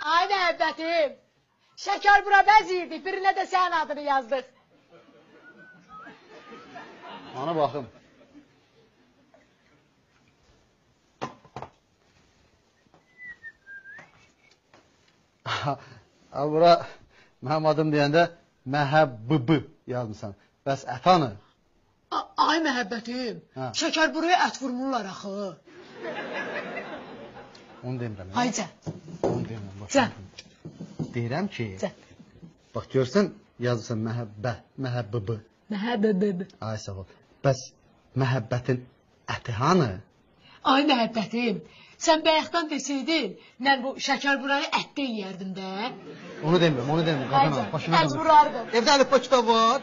Ay məhəbbətim. Şəkər bura bəziyirdi. Birinə də sənin adını yazdıq. Ana baxım. Ha, bura mənim adım deyəndə məhəbbıb yazmısan. Bəs ətanı? Ay məhəbbətim. Hə. Şəkər buraya ət vurmurlar axı. Onu demirəm. Ay Can. Deyirəm ki, Can. bax görsən yazırsan məhəbbə, məhəbbıb. Məhəbbəbib. Ay sağ ol. Bəs məhəbbətin əti hanı? Ay məhəbbətim. Sən bayaqdan desəydin, mən bu şəkər burayı ətdə yeyərdim də. Onu demirəm, onu demirəm. Ay can. vurardım. Evdə əlifba kitab var.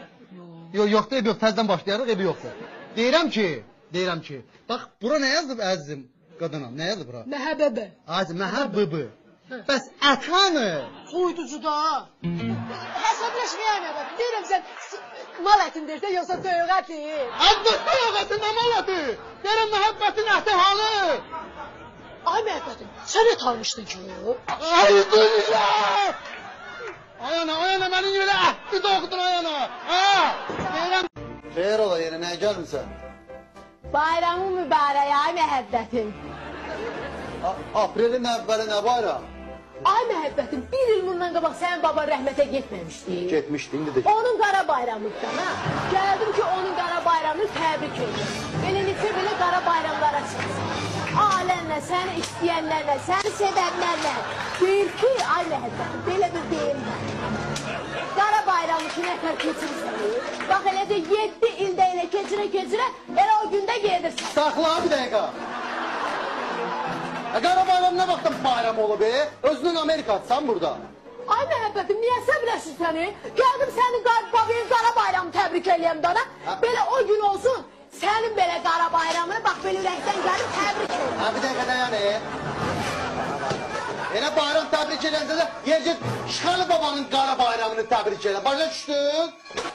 Yox, yoxdur, ev yox, təzədən başlayarıq, evi yoxdur. Deyirəm ki, deyirəm ki, bax bura nə yazıb əzizim qadınam? Nə yazıb bura? Məhəbbəbə. Azim, məhəbbıbı. Bəs ət hanı? Soyuducu da. Hesablaşmayan adam. Deyirəm sən mal ətindirsə yoxsa toyuq əti. Əlbəttə yoxası nə maladı? Deyirəm məhəbbətin əti hanı? Ay məhəbbətim, sən nə tanışdın ki? Ay qızım! Ay ana, ay ana, mənim elə əhdi doğdun ay ana. Ha! Deyirəm. Xeyr ola yenə, nəyə gəlmisən? Bayramın mübarək ay məhəbbətim. Aprelin əvvəli nə bayram? Ay məhəbbətim, bir il bundan qabaq sənin baban rəhmətə getməmişdi. Getmişdi, indi də. Onun qara bayramıdır ha. Gəldim ki, onun qara bayramını təbrik edim. Belə neçə belə qara bayramlara çıxsın. Alənlə, səni istəyənlərlə, səni sevənlərlə. Deyir ki, ay məhəbbətim, belə bir deyim var. Qara bayramı ki, nəfər keçirsən. Bax elə də 7 ildə elə keçirə-keçirə, elə o gündə gedirsən. Saxla bir dəqiqə. E, Qara bayram nə vaxtdan bayram olub e? Özünün Amerikadısan burada. Ay məhəbbətim, niyə səbirləşsin səni? Gəldim sənin qar babanın qara bayramını təbrik eləyəm dana. Belə o gün olsun, sənin belə qara bayramını bax belə ürəkdən gəlib təbrik eləyəm. Ha bir dəqiqə dayan e. Elə bayram təbrik edəndə də yercə Şıxalı babanın qara bayramını təbrik elə. Başa düşdün?